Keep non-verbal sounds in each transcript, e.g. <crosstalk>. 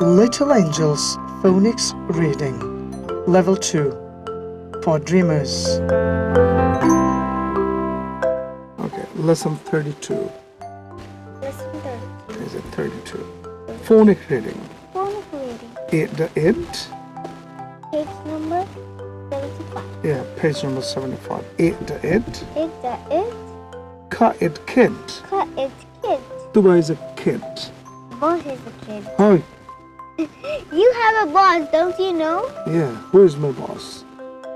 Little Angels Phonics Reading Level 2 for Dreamers. Okay, lesson 32. Lesson 30. Is it 32? Phonic reading. Phonic reading. It, the it, Page number 75. yeah, page number 75. It, the it, It's a it. ka it kid. Cut its kid. Tuba is a kid. Boss is a kid. Hi, <laughs> You have a boss, don't you know? yeah, who is my boss?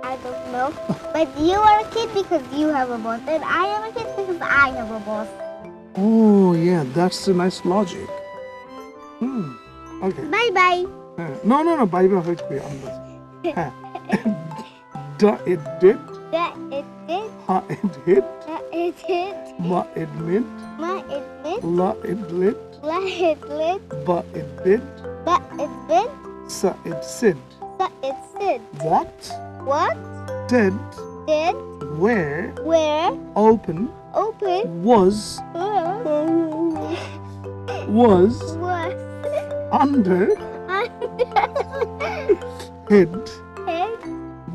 I don't know. but you are a kid because you have a boss. And I am a kid because I have a boss. Oh, yeah, that's a nice logic. Hmm, okay. Bye bye. Uh, no, no, no, bye bye. Wait, wait, I'm. Da it did, That it did. ha it hit, That it hit. ma it mint, Ma it lit. la it lit, La it lit. ba it bid, But it bit. sa it sid. Said. What What did, did where, where open, open was, was was, was under, under hid, head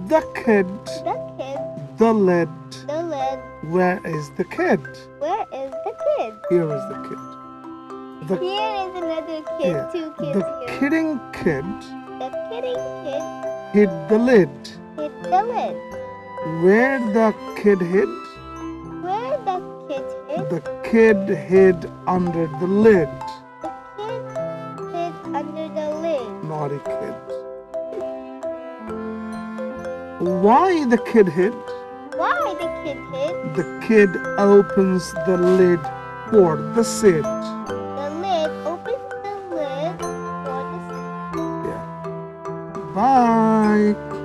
the kid, the kid the lid. the lid. Where is the kid? Where is the kid? Here is the kid. The, Here is another kid. yeah, Two kids the here. kidding kid The kidding kid hid the lid. hit the lid. Where the kid hid? Where the kid hid, The kid hid under the lid. the kid hid under the lid. Naughty kid. Why the kid hid? Why the kid hid? The kid opens the lid for the Sid. Bye.